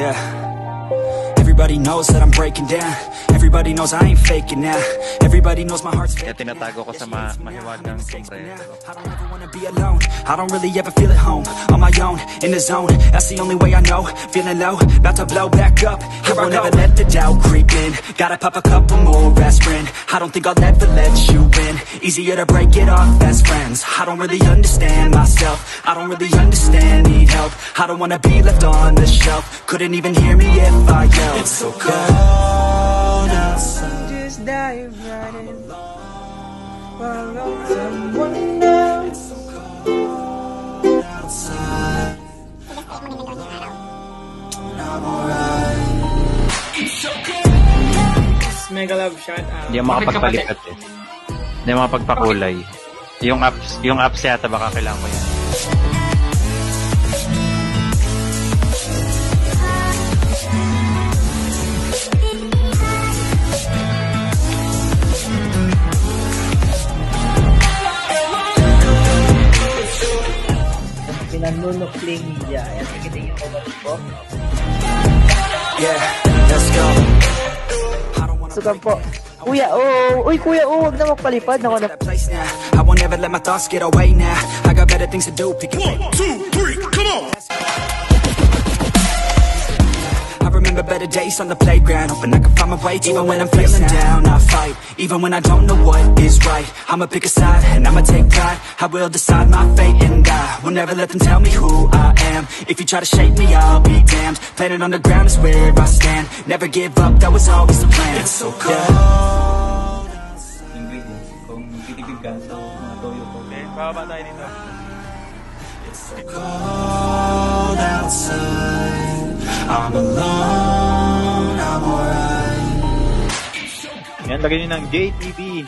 yeah Everybody knows that I'm breaking down. Everybody knows I ain't faking now. Everybody knows my heart's faking tinatago ko sa ma mahiwagang sombrero. I don't ever wanna be alone. I don't really ever feel at home. On my own, in the zone. That's the only way I know. Feeling low, about to blow back up. Here I won't ever let the doubt creep in. Gotta pop a couple more aspirin. I don't think I'll ever let you win. Easier to break it off best friends. I don't really understand myself. I don't really understand, need help. I don't wanna be left on the shelf. Couldn't even hear me if I yelled so cold outside Just dive right in. Follow someone else. Mega love shout out. Hindi ako makapagpalipat eh. Hindi makapagpakulay. Yung apps, yung apps yata baka kailangan ko yan. Pinanunukling niya. Yan, nakikita yung umat ko. Yeah, let's go I don't wanna Sugan po. Kuya, oh, uy kuya, oh, huwag na magpalipad. Ako na. I won't ever let my thoughts get away now. I got better things to do. Pick it One, two, three, come on. I remember better days on the playground, hoping I can find my way. Even when I'm feeling down, I fight. Even when I don't know what is right, I'ma pick a side and I'ma take pride. I will decide my fate and I will never let them tell me who I am. If you try to shake me, I'll be damned. Planet on the ground is where I stand. Never give up, that was always the plan. It's so cold. ingredients kung titipid ka sa mga toyo ko. Okay, bababa tayo dito. cold outside. I'm alone, I'm alright. Yan, lagay nyo ng JTV.